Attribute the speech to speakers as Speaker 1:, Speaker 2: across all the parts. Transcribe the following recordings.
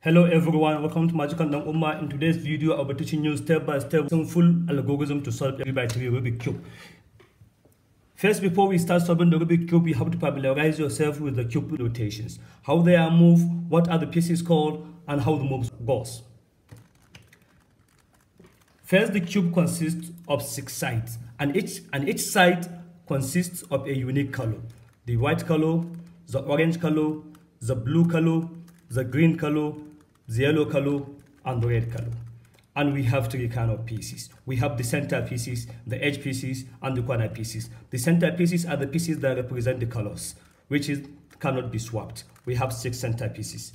Speaker 1: Hello everyone, welcome to Magical Dan Umma. In today's video, I'll be teaching you step by step some full algorithm to solve a 3 by 3 Rubik Cube. First, before we start solving the Rubik Cube, you have to familiarize yourself with the cube notations, how they are moved, what are the pieces called, and how the moves goes. First, the cube consists of six sides, and each, and each side consists of a unique color. The white color, the orange color, the blue color, the green color, the yellow color, and the red color. And we have three kind of pieces. We have the center pieces, the edge pieces, and the corner pieces. The center pieces are the pieces that represent the colors, which is cannot be swapped. We have six center pieces.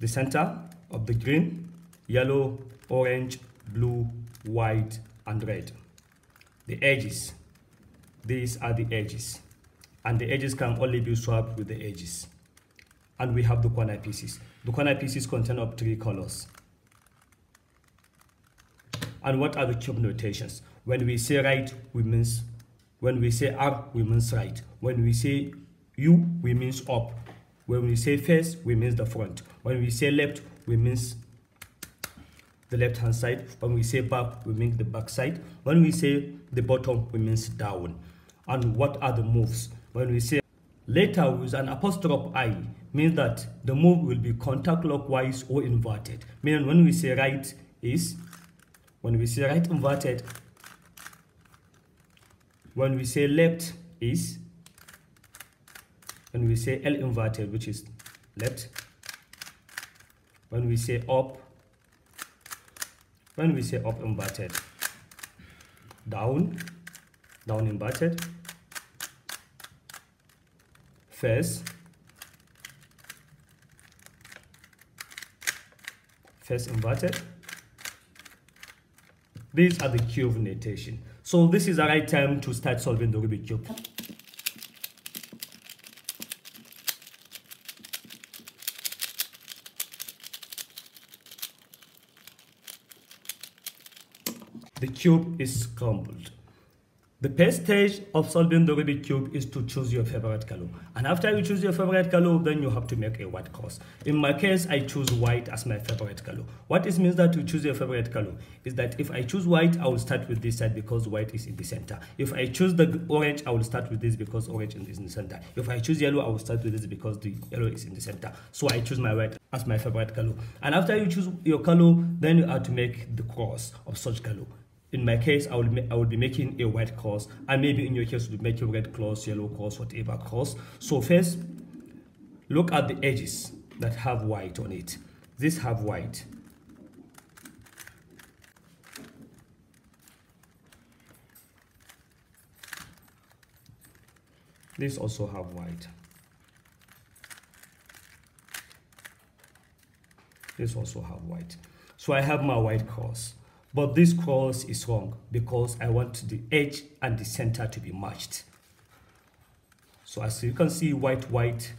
Speaker 1: The center of the green, yellow, orange, blue, white, and red. The edges. These are the edges. And the edges can only be swapped with the edges. And we have the corner pieces. The corner pieces contain of three colors. And what are the cube notations? When we say right, we means when we say up, we means right. When we say you, we means up. When we say face, we means the front. When we say left, we means the left hand side. When we say back, we mean the back side. When we say the bottom, we means down. And what are the moves? When we say later with an apostrophe I, means that the move will be counterclockwise or inverted. Meaning when we say right is, when we say right inverted, when we say left is, when we say L inverted, which is left, when we say up, when we say up inverted, down, down inverted, first, first inverted. These are the cube notation. So this is the right time to start solving the Rubik's cube. The cube is crumbled. The first stage of solving the Rubik Cube is to choose your favorite color. And after you choose your favorite color, then you have to make a white cross. In my case, I choose white as my favorite color. What it means that you choose your favorite color is that if I choose white, I will start with this side because white is in the center. If I choose the orange, I will start with this because orange is in the center. If I choose yellow, I will start with this because the yellow is in the center. So I choose my white as my favorite color. And after you choose your color, then you have to make the cross of such color in my case, I will, I will be making a white cross, and maybe in your case, you'll be making red cross, yellow cross, whatever cross. So first, look at the edges that have white on it. These have white. These also have white. These also have white. So I have my white cross. But this cross is wrong because I want the edge and the center to be matched. So as you can see, white, white,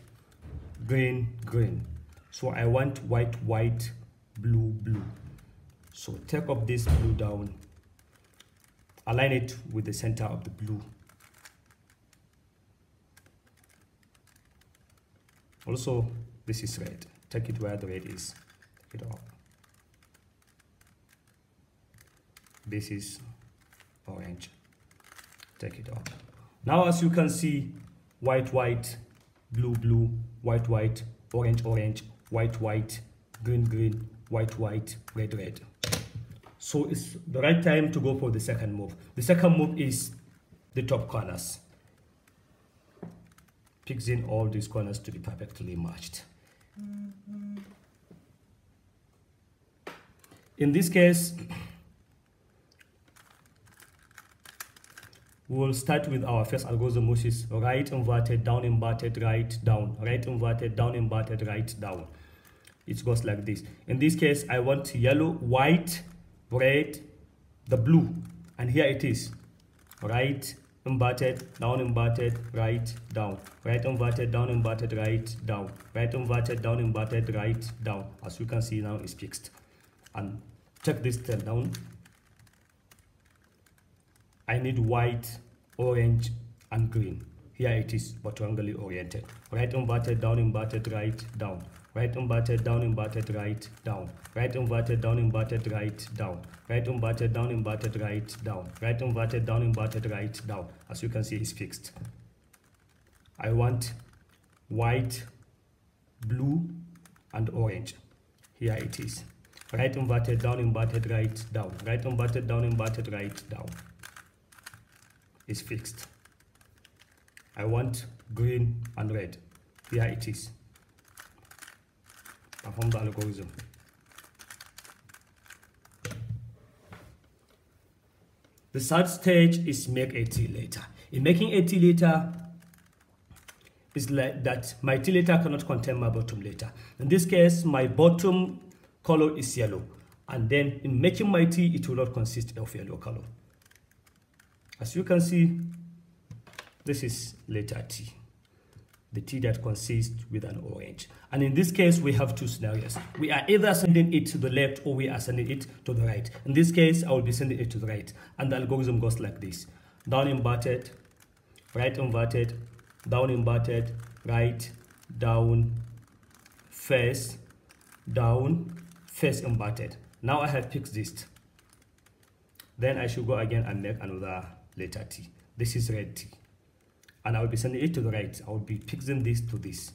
Speaker 1: green, green. So I want white, white, blue, blue. So take up this blue down, align it with the center of the blue. Also, this is red. Take it where the red is. Take it up. This is orange. Take it off. Now as you can see white white blue blue white white orange orange white white green green white white red red. So it's the right time to go for the second move. The second move is the top corners. Picks in all these corners to be perfectly matched. Mm -hmm. in this case we will start with our first algorithm which is right inverted down inverted right down. Right inverted down inverted right down. It goes like this. In this case i want yellow white red the blue. And here it is. Right inverted down inverted right down. Right inverted down inverted right down. Right inverted down inverted right down. As you can see now it's fixed. And check this turn down I need white, orange, and green. Here it is, but triangularly oriented. Right inverted, down inverted, right, down. Right inverted, down inverted, right, down. Right inverted, down inverted, right, down. Right inverted, down inverted, right, down. Right inverted, down inverted, right, down. As you can see, it's fixed. I want white, blue, and orange. Here it is. Right inverted, down inverted, right, down. Right inverted, down inverted, right, down. Is fixed. I want green and red. Here it is. Perform the algorithm. The third stage is make a T later. In making a T later, is like that my T later cannot contain my bottom later. In this case, my bottom color is yellow. And then in making my tea, it will not consist of yellow color. As you can see, this is letter T, the T that consists with an orange. And in this case, we have two scenarios. We are either sending it to the left or we are sending it to the right. In this case, I will be sending it to the right. And the algorithm goes like this. Down inverted, right inverted, down inverted, right, down, face, down, face inverted. Now I have fixed this. Then I should go again and make another letter T. This is red T. And I will be sending it to the right. I will be fixing this to this.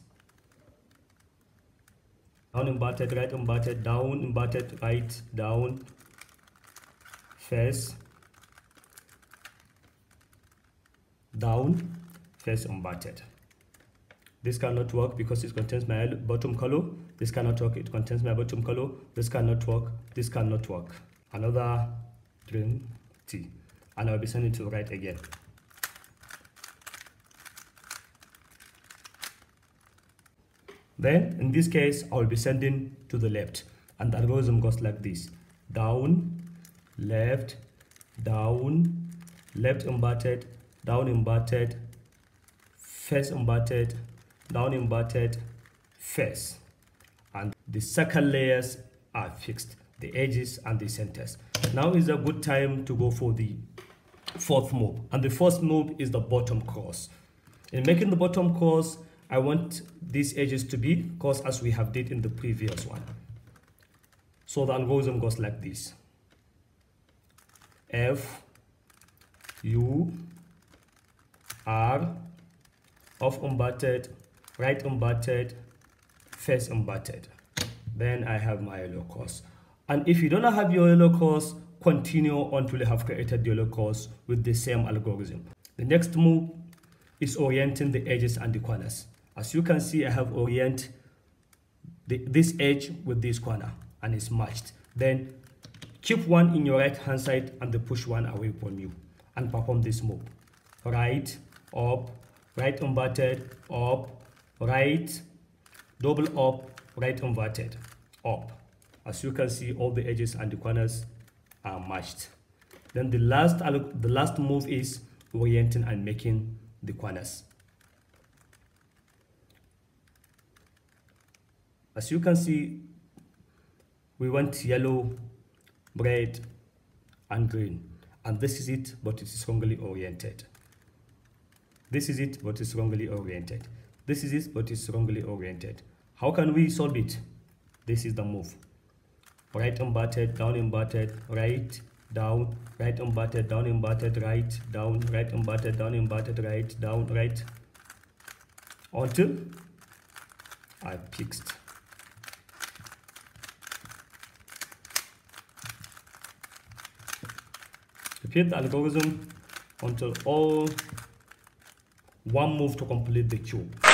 Speaker 1: Down inverted, right inverted, down inverted, right, down, face, down, face inverted. This cannot work because it contains my bottom color. This cannot work, it contains my bottom color. This cannot work, this cannot work. Another green T. And I'll be sending to right again. Then in this case, I'll be sending to the left. And the algorithm goes like this. Down, left, down, left inverted, down inverted, face inverted, down inverted, face. And the second layers are fixed, the edges and the centers. Now is a good time to go for the fourth move. And the first move is the bottom cross. In making the bottom cross, I want these edges to be crossed as we have did in the previous one. So the algorithm goes like this. F U R off inverted, right inverted, face inverted. Then I have my yellow cross. And if you don't have your yellow cross, continue until you have created the yellow cross with the same algorithm. The next move is orienting the edges and the corners. As you can see, I have orient the, this edge with this corner and it's matched. Then keep one in your right hand side and the push one away from you and perform this move. Right, up, right inverted, up, right, double up, right inverted, up. As you can see, all the edges and the corners are matched. Then the last, the last move is orienting and making the corners. As you can see, we want yellow, red, and green. And this is it, but it is strongly oriented. This is it, but it's wrongly oriented. This is it, but it's wrongly oriented. How can we solve it? This is the move. Right inverted, down inverted, right, down, right inverted, down inverted, right, down, right inverted, down inverted, right, down, right. Until I fixed. Repeat the algorithm until all one move to complete the cube.